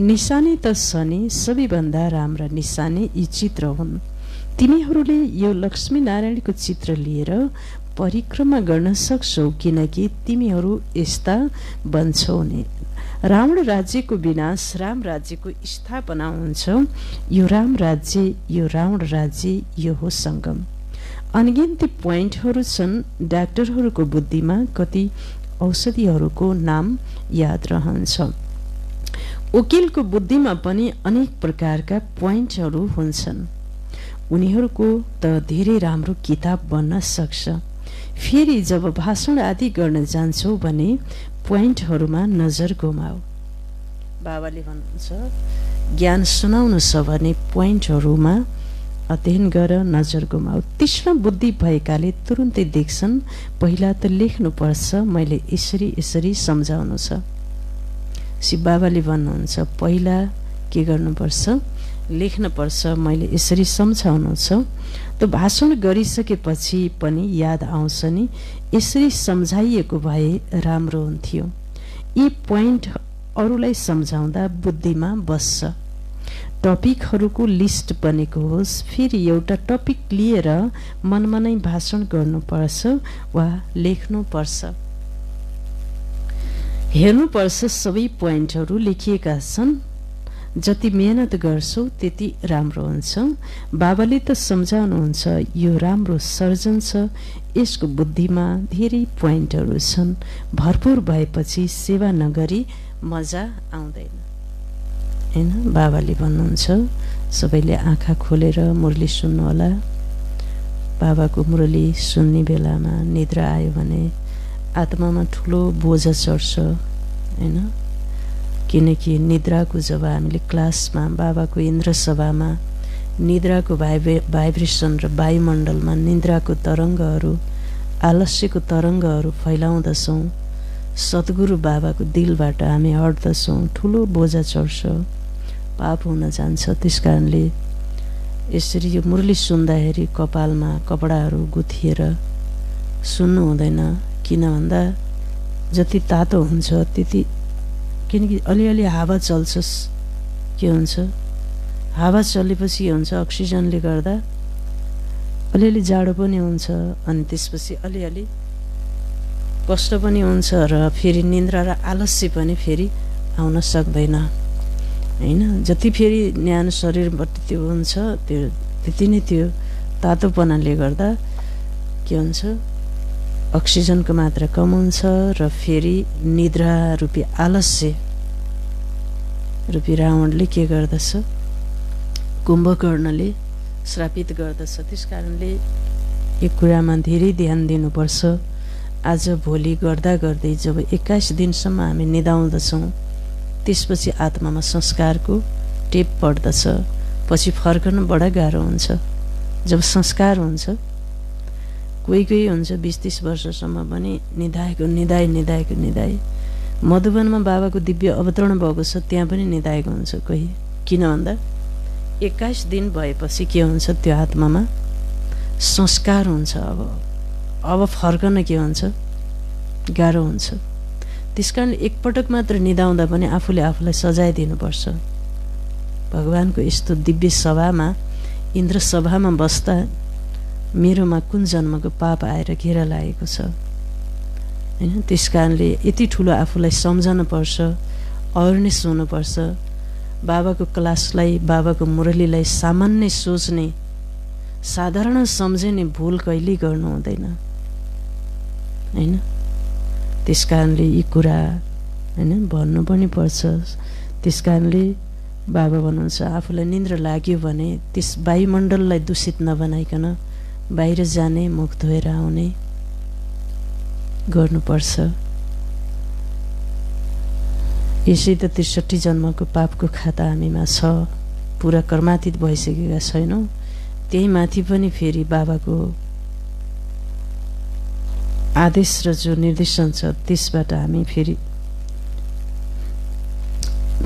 A: निशानी त शनि सबैभन्दा राम्रा निशानी यी चित्र हुन्। तिमीहरूले यो लक्ष्मी नारायणको चित्र लिएर परिक्रमा गर्न सक्छौ किनकि तिमीहरू यस्ता बन्छौ नि। रावण राज्यको विनाश राम राज्यको स्थापना हुन्छ। यो राम राज्य यो रावण राज्य यो हो सङ्गम। अनगिन्ती पोइन्टहरू छन्। डाक्टरहरूको बुद्धिमा कति औषधिहरूको नाम याद रहन्छ। वकिलको बुद्धिमा पनि अनेक प्रकारका पोइन्टहरू हुन्छन्। उनीहरूको त धेरै राम्रो किताब बन्न सक्छ। फेरि जब भाषण आदि गर्न जान्छौ भने पोइन्टहरूमा नजर गुमाऊ। बाबाले भन्नुहुन्छ ज्ञान सुनाउनु छ भने पोइन्टहरूमा अध्ययन गर नजर गुमाऊ। तीक्ष्ण बुद्धि भएकाले तुरुन्तै देख्छन् पहिला त लेख्नुपर्छ मैले यसरी यसरी सम्झाउनु छ। शिव बाबाले भन्नुहुन्छ पहिला के गर्नुपर्छ? लेख्नुपर्छ मैले यसरी सम्झाउनु छ। त्यो भाषण गरिसकेपछि पनि याद आउँछ नि यसरी सम्झाइएको भए राम्रो हुन्थ्यो। यी पोइन्ट अरूलाई सम्झाउँदा बुद्धिमा बस्छ। टपिकहरूको लिस्ट बनेको होस् फेरि एउटा टपिक लिएर मनमा नै भाषण गर्नुपर्छ वा लेख्नुपर्छ। हेर्नुपर्छ सबै पोइन्टहरू लेखिएका छन्। जति मेहनत गर्छौ त्यति राम्रो हुन्छ। बाबाले त सम्झाउनुहुन्छ यो राम्रो सर्जन छ यसको बुद्धिमा धेरै पोइन्टहरू छन्। भरपुर भएपछि सेवा नगरी मजा आउँदैन। होइन? बाबाले भन्नुहुन्छ सबैले आँखा खोलेर मुरली सुन्नुहोला। बाबाको मुरली सुन्ने बेलामा निद्रा आयो भने आत्मामा ठुलो बोझ चढ्छ। होइन? किनकि निद्राको जब हामीले क्लासमा बाबाको इन्द्र सभामा निद्राको भाइब्रे भाइब्रेसन र वायुमण्डलमा निद्राको तरङ्गहरू आलस्यको तरङ्गहरू फैलाउँदछौँ। सद्गुरु बाबाको दिलबाट हामी हट्दछौँ। ठुलो बोझा चढ्छ। पाप हुन जान्छ त्यस कारणले। यसरी यो मुरली सुन्दाखेरि कपालमा कपडाहरू गुथिएर सुन्नु हुँदैन। किन भन्दा जति तातो हुन्छ त्यति किनकि अलिअलि हावा चल्छ। के हुन्छ? हावा चलेपछि हुन्छ अक्सिजनले गर्दा। अलिअलि जाडो पनि हुन्छ अनि त्यसपछि अलिअलि कष्ट पनि हुन्छ र फेरि निन्द्रा र आलस्य पनि फेरि आउन सक्दैन। होइन? जति फेरि न्यानो शरीरबाट त्यो हुन्छ त्यो त्यति नै त्यो तातोपनाले गर्दा के हुन्छ? अक्सिजनको मात्रा कम हुन्छ र फेरि निद्रा रूपी आलस्य रूपी रावणले के गर्दछ? कुम्भकर्णले श्रापित गर्दछ त्यस कारणले यो कुरामा धेरै ध्यान दिनुपर्छ। आज भोलि गर्दा गर्दै जब एक्काइस दिनसम्म हामी निदाउँदछौँ त्यसपछि आत्मामा संस्कारको टेप पर्दछ पछि फर्कन बडा गाह्रो हुन्छ। जब संस्कार हुन्छ कोही कोही हुन्छ बिस तिस वर्षसम्म पनि निधाएको निधाए निधाएको निधाए। मधुबनमा बाबाको दिव्य अवतरण भएको छ त्यहाँ पनि निधाएको हुन्छ कोही। किन भन्दा एक्काइस दिन भएपछि के हुन्छ त्यो आत्मामा? संस्कार हुन्छ अब। अब फर्कन के हुन्छ? गाह्रो हुन्छ। त्यस कारण एकपटक मात्र निधाउँदा पनि आफूले आफूलाई सजाय भगवान्को यस्तो दिव्य सभामा इन्द्र सभामा बस्दा मेरोमा कुन जन्मको पाप आएर घेरा लागेको छ? होइन? त्यस कारणले यति ठुलो आफूलाई सम्झन पर्छ अवेरनेस हुनुपर्छ। बाबाको क्लासलाई बाबाको मुरलीलाई सामान्य सोच्ने साधारण सम्झिने भुल कहिल्यै गर्नु हुँदैन। होइन? त्यस कारणले यी कुरा होइन भन्नु पनि पर्छ। त्यस कारणले बाबा भन्नुहुन्छ आफूलाई निन्द्र लाग्यो भने त्यस वायुमण्डललाई दूषित नबनाइकन बाहिर जाने मुख धोएर आउने गर्नुपर्छ। यसै त त्रिसठी जन्मको पापको खाता हामीमा छ। पुरा कर्मातीत भइसकेका छैनौँ। त्यही माथि पनि फेरि बाबाको आदेश र जो निर्देशन छ त्यसबाट हामी फेरि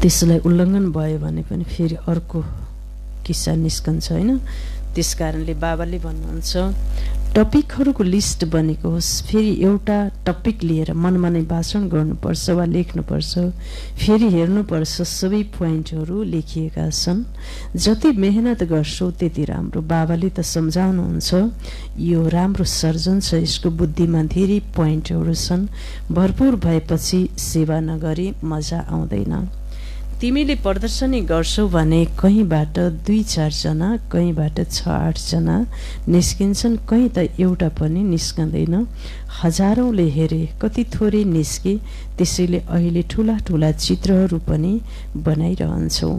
A: त्यसलाई उल्लङ्घन भयो भने पनि फेरि अर्को किस्सा निस्कन्छ होइन? त्यस कारणले बाबाले भन्नुहुन्छ टपिकहरूको लिस्ट बनेको होस् फेरि एउटा टपिक लिएर मनमा नै भाषण गर्नुपर्छ वा लेख्नुपर्छ फेरि हेर्नुपर्छ सबै पोइन्टहरू लेखिएका छन्। जति मेहनत गर्छौ त्यति राम्रो। बाबाले त सम्झाउनुहुन्छ यो राम्रो सर्जन छ यसको बुद्धिमा धेरै पोइन्टहरू छन्। भरपुर भएपछि सेवा नगरी मजा आउँदैन। तिमीले प्रदर्शनी गर्छौ भने कहीँबाट दुई चारजना कहीँबाट छ आठजना निस्किन्छन्। कहीँ त एउटा पनि निस्कँदैन। हजारौँले हेरे कति थोरै निस्के त्यसैले अहिले ठुला ठुला चित्रहरू पनि बनाइरहन्छौ।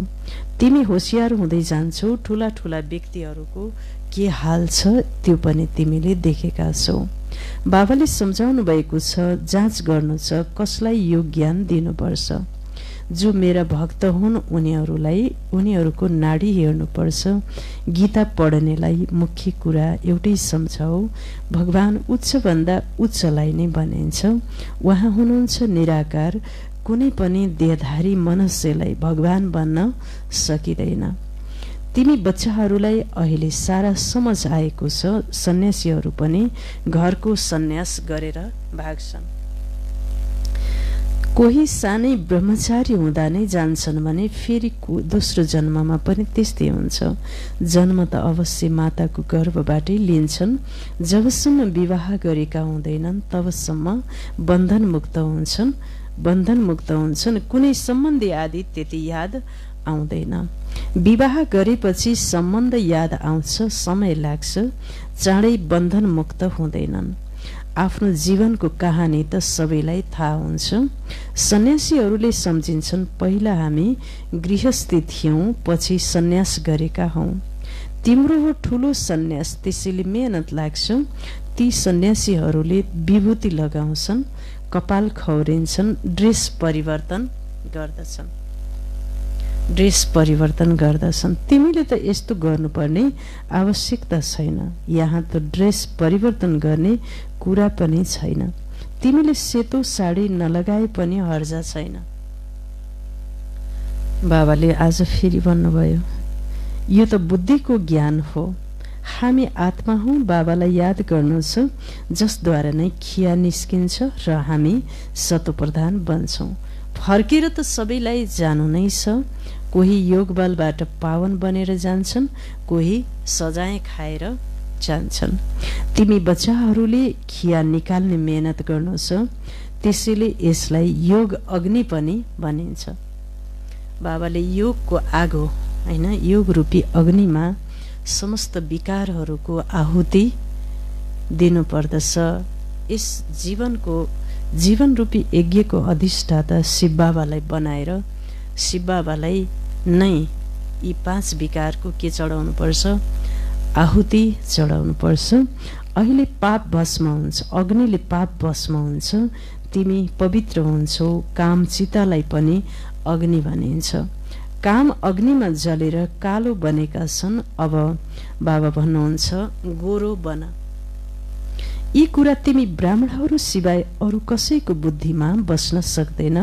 A: तिमी होसियार हुँदै जान्छौ ठुला ठुला व्यक्तिहरूको के हाल छ त्यो पनि तिमीले देखेका छौ। बाबाले सम्झाउनु भएको छ जाँच गर्नु छ कसलाई यो ज्ञान दिनुपर्छ। जो मेरा भक्त हुन् उनीहरूलाई उनीहरूको नाडी हेर्नुपर्छ। गीता पढ्नेलाई मुख्य कुरा एउटै सम्झाउ भगवान् उच्चभन्दा उच्चलाई नै भनिन्छ। उहाँ हुनुहुन्छ निराकार। कुनै पनि देहधारी मनुष्यलाई भगवान् बन्न सकिँदैन। तिमी बच्चाहरूलाई अहिले सारा समझ आएको छ। सन्यासीहरू पनि घरको सन्यास गरेर भाग्छन्। कोही सानै ब्रह्मचारी हुँदा नै जान्छन् भने फेरि दोस्रो जन्ममा पनि त्यस्तै हुन्छ। जन्म त अवश्य माताको गर्भबाटै लिन्छन्। जबसम्म विवाह गरेका हुँदैनन् तबसम्म बन्धन मुक्त हुन्छन्। बन्धन मुक्त हुन्छन्। कुनै सम्बन्धी आदि त्यति याद आउँदैन। विवाह गरेपछि सम्बन्ध याद आउँछ समय लाग्छ। चाँडै बन्धन मुक्त हुँदैनन्। आफ्नो जीवनको कहानी त सबैलाई थाहा हुन्छ। सन्यासीहरूले सम्झिन्छन् पहिला हामी गृहस्थी थियौँ पछि सन्यास गरेका हौँ। तिम्रो हो ठुलो सन्यास त्यसैले मेहनत लाग्छ। ती सन्यासीहरूले विभूति लगाउँछन् कपाल खौरिन्छन् ड्रेस परिवर्तन गर्दछन्। ड्रेस परिवर्तन गर्दछन्। तिमीले त यस्तो गर्नुपर्ने आवश्यकता छैन। यहाँ त ड्रेस परिवर्तन गर्ने कुरा पनि छैन। तिमीले सेतो साडी नलगाए पनि हर्जा छैन। बाबाले आज फेरि भन्नुभयो यो त बुद्धिको ज्ञान हो। हामी आत्मा हौ बाबालाई याद गर्नु छ जसद्वारा नै खिया निस्किन्छ र हामी सतोप्रधान बन्छौँ। फर्केर त सबैलाई जानु नै छ। कोही योग बलबाट पावन बनेर जान्छन् कोही सजाय खाएर जान्छन्। तिमी बच्चाहरूले खिया निकाल्ने मेहनत गर्नु छ त्यसैले यसलाई योग अग्नि पनि भनिन्छ। बाबाले योगको आगो होइन? योग रूपी अग्निमा समस्त विकारहरूको आहुति दिनुपर्दछ। यस जीवनको जीवन रूपी यज्ञको अधिष्ठाता शिव बाबालाई बनाएर शिव बाबालाई नै यी पाँच विकारको के चढाउनुपर्छ आहुति चढाउनुपर्छ अहिले पाप भस्म हुन्छ। अग्निले पाप भस्म हुन्छ। तिमी पवित्र हुन्छौ। काम चितालाई पनि अग्नि भनिन्छ। काम अग्निमा जलेर कालो बनेका छन्। अब बाबा भन्नुहुन्छ गोरो बन। यी कुरा तिमी ब्राह्मणहरू सिवाय अरू कसैको बुद्धिमा बस्न सक्दैन।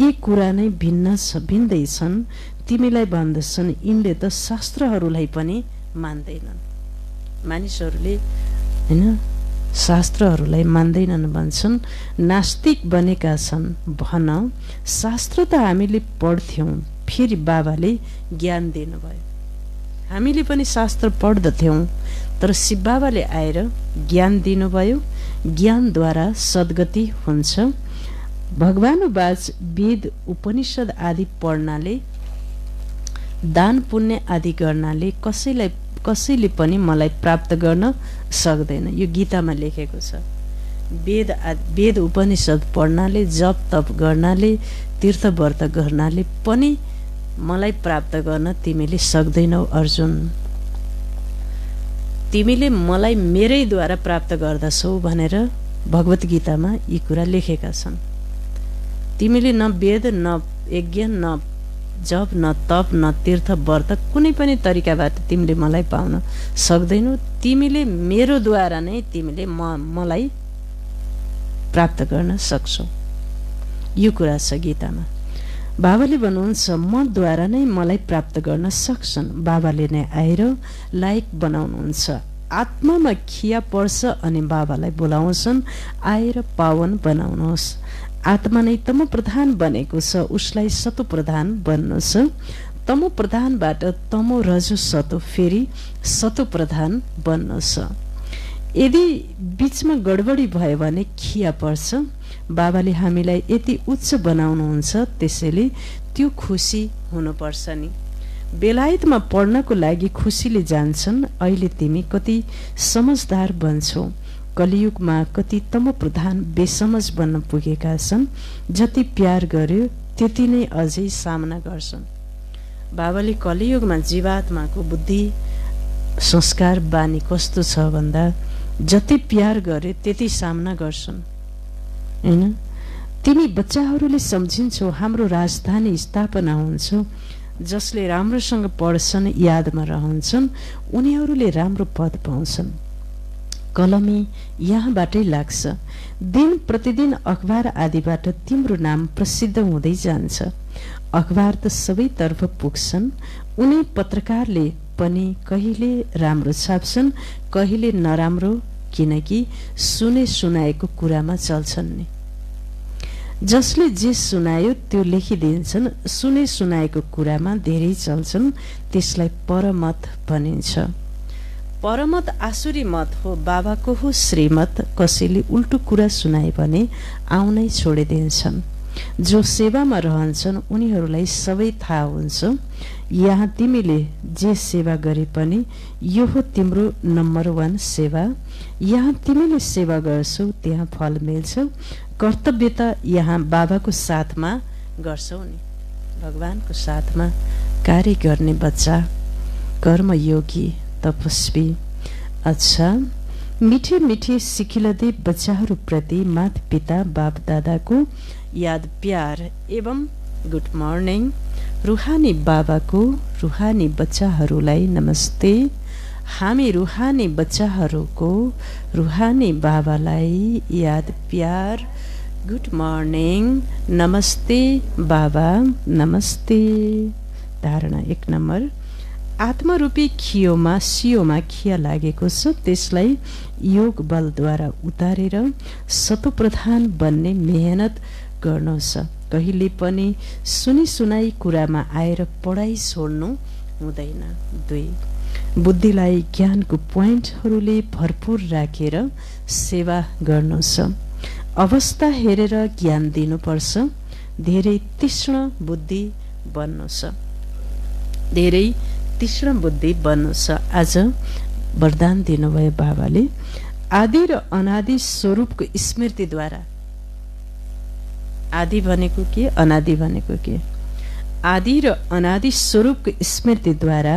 A: यी कुरा नै भिन्न छ छन्। तिमीलाई भन्दछन् यिनले त शास्त्रहरूलाई पनि मान्दैनन्। मानिसहरूले होइन शास्त्रहरूलाई मान्दैनन् भन्छन् नास्तिक बनेका छन् भन शास्त्र त हामीले पढ्थ्यौँ फेरि बाबाले ज्ञान दिनुभयो। हामीले पनि शास्त्र पढ्दथ्यौँ तर शिव बाबाले आएर ज्ञान दिनुभयो ज्ञानद्वारा सद्गति हुन्छ। भगवानुबाज वेद उपनिषद आदि पढ्नाले दान पुण्य आदि गर्नाले कसैलाई कसैले पनि मलाई प्राप्त गर्न सक्दैन। यो गीतामा लेखेको छ। वेद वेद उपनिषद पढ्नाले जप तप गर्नाले तीर्थव्रत गर्नाले पनि मलाई प्राप्त गर्न तिमीले सक्दैनौ अर्जुन। तिमीले मलाई मेरैद्वारा प्राप्त गर्दछौ भनेर भगवत गीतामा यी कुरा लेखेका छन्। तिमीले न वेद न यज्ञ न जप न तप न तीर्थ व्रत कुनै पनि तरिकाबाट तिमीले मलाई पाउन सक्दैनौ। तिमीले मेरोद्वारा नै तिमीले म मलाई प्राप्त गर्न सक्छौ। यो कुरा छ गीतामा। बाबाले भन्नुहुन्छ मद्वारा नै मलाई प्राप्त गर्न सक्छन्। बाबाले नै आएर लायक बनाउनुहुन्छ। आत्मामा खिया पर्छ अनि बाबालाई बोलाउँछन्। आएर पावन बनाउनुहोस्। आत्मा नै तम प्रधान बनेको छ उसलाई सतो प्रधान बन्नु छ। तमो प्रधानबाट तमो रजो सतो फेरि सतो प्रधान बन्नु छ। यदि बिचमा गडबडी भयो भने खिया पर्छ। बाबाले हामीलाई यति उच्च बनाउनुहुन्छ त्यसैले त्यो खुसी हुनुपर्छ नि। बेलायतमा पढ्नको लागि खुसीले जान्छन्। अहिले तिमी कति समझदार बन्छौ। कलियुगमा कति तम प्रधान बेसमझ बन्न पुगेका छन्। जति प्यार गर्यो त्यति नै अझै सामना गर्छन्। बाबाले कलियुगमा जीवात्माको बुद्धि संस्कार बानी कस्तो छ भन्दा जति प्यार गरे त्यति सामना गर्छन्। होइन? तिमी बच्चाहरूले सम्झिन्छौ हाम्रो राजधानी स्थापना हुन्छ। जसले राम्रोसँग पढ्छन् यादमा रहन्छन् उनीहरूले राम्रो पद पाउँछन्। कलमी यहाँबाटै लाग्छ। दिन प्रतिदिन अखबार आदिबाट तिम्रो नाम प्रसिद्ध हुँदै जान्छ। अखबार त सबैतर्फ पुग्छन्। उनी पत्रकारले पनि कहिले राम्रो छाप्छन् कहिले नराम्रो किनकि सुने सुनाएको कुरामा चल्छन् नि। जसले जे सुनायो त्यो लेखिदिन्छन्। सुने सुनाएको कुरामा धेरै चल्छन्। त्यसलाई परमत भनिन्छ। परमत आसुरी मत हो बाबाको हो श्रीमत कसैले उल्टो कुरा सुनाए भने आउनै छोडिदिन्छन्। जो सेवामा रहन्छन् उनीहरूलाई सबै थाहा हुन्छ। यहाँ तिमीले जे सेवा गरे पनि यो हो तिम्रो नम्बर वान सेवा। यहाँ तिमीले सेवा गर्छौ त्यहाँ फल मिल्छ। कर्तव्य त यहाँ बाबाको साथमा गर्छौ नि। भगवानको साथमा कार्य गर्ने बच्चा कर्मयोगी तपस्वी। अच्छा मिठे मिठे सिखिलदे बच्चाहरूप्रति माता पिता बाप दादाको याद प्यार एवं गुड मर्निङ। रुहानी बाबाको रुहानी बच्चाहरूलाई नमस्ते। हामी रुहानी बच्चाहरूको रुहानी बाबालाई याद प्यार गुड मर्निङ नमस्ते बाबा नमस्ते। धारणा एक नम्बर। आत्मरूपी खियोमा सियोमा खिया लागेको छ। त्यसलाई योग बलद्वारा उतारेर सतोप्रधान बन्ने मेहनत गर्नु छ। कहिले पनि सुनि सुनाई कुरामा आएर पढाइ छोड्नु हुँदैन। दुई बुद्धिलाई ज्ञानको पोइन्टहरूले भरपुर राखेर सेवा गर्नु छ। अवस्था हेरेर ज्ञान दिनुपर्छ। धेरै तीक्ष्ण बुद्धि बन्नु छ। धेरै तीक्ष्ण बुद्धि बन्नु छ आज वरदान दिनुभयो बाबाले। आदि र अनादि स्वरूपको स्मृतिद्वारा। आदि भनेको के? अनादि भनेको के? आदि र अनादि स्वरूपको स्मृतिद्वारा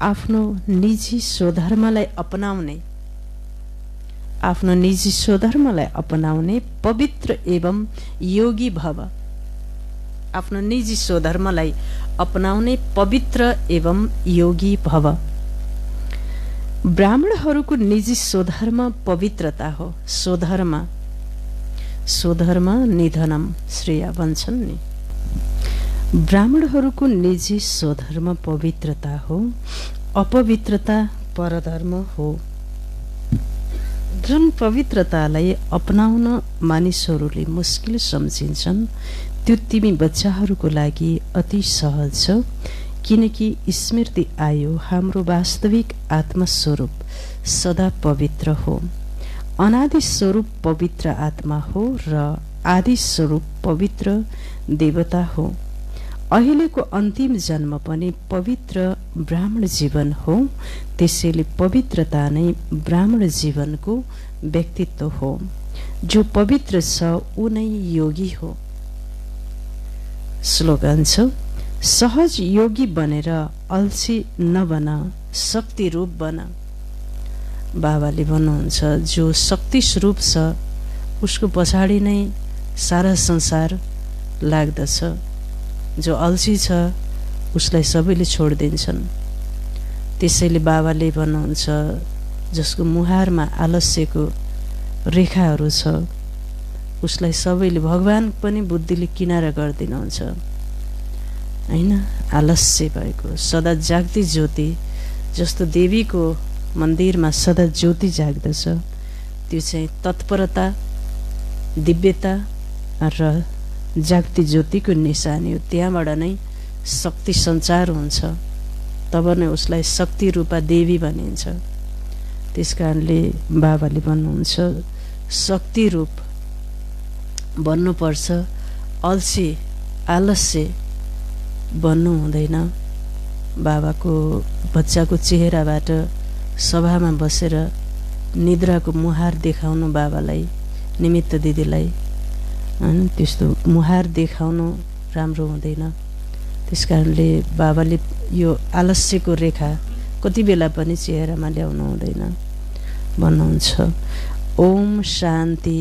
A: आफ्नो निजी स्वधर्मलाई अपनाउने। आफ्नो निजी स्वधर्मलाई अपनाउने पवित्र एवं योगी भव। आफ्नो निजी स्वधर्मलाई अपनाउने पवित्र एवं योगी भव। ब्राह्मणहरूको निजी स्वधर्म पवित्रता हो। स्वधर्म। स्वधर्म निधनम श्रेया भन्छन् नि। ब्राह्मणहरूको निजी स्वधर्म पवित्रता हो। अपवित्रता परधर्म हो। जुन पवित्रतालाई अपनाउन मानिसहरूले मुस्किल सम्झिन्छन्। त्यो तिमी बच्चाहरूको लागि अति सहज छ किनकि स्मृति आयो हाम्रो वास्तविक आत्मस्वरूप सदा पवित्र हो। अनादि स्वरूप पवित्र आत्मा हो र आदि स्वरूप पवित्र देवता हो। अहिलेको अन्तिम जन्म पनि पवित्र ब्राह्मण जीवन हो त्यसैले पवित्रता नै ब्राह्मण जीवनको व्यक्तित्व हो। जो पवित्र छ ऊ नै योगी हो। स्लोगन छ। सहज योगी बनेर अल्छी नबन शक्ति रूप बन। बाबाले भन्नुहुन्छ जो शक्ति स्वरूप छ उसको पछाडि नै सारा संसार लाग्दछ। जो अल्छी छ उसलाई सबैले छोडिदिन्छन्। त्यसैले बाबाले भन्नुहुन्छ जसको मुहारमा आलस्यको रेखाहरू छ उसलाई सबैले भगवान् पनि बुद्धिले किनारा गरिदिनुहुन्छ। होइन? आलस्य भएको। सदा जाग्दी ज्योति जस्तो देवीको मन्दिरमा सदा ज्योति जाग्दछ। त्यो चाहिँ तत्परता दिव्यता र जाग्ती ज्योतिको निशानी हो। त्यहाँबाट नै शक्ति सञ्चार हुन्छ। तब नै उसलाई शक्ति रूपा देवी भनिन्छ। त्यस कारणले बाबाले भन्नुहुन्छ शक्ति रूप बन्नुपर्छ अल्छी आलस्य बन्नु हुँदैन। बाबाको बच्चाको चेहराबाट सभामा बसेर निद्राको मुहार देखाउनु बाबालाई निमित्त दिदीलाई। होइन त्यस्तो मुहार देखाउनु राम्रो हुँदैन। त्यस कारणले बाबाले यो आलस्यको रेखा कति बेला पनि चेहरामा ल्याउनु हुँदैन। भन्नुहुन्छ। ओम शान्ति।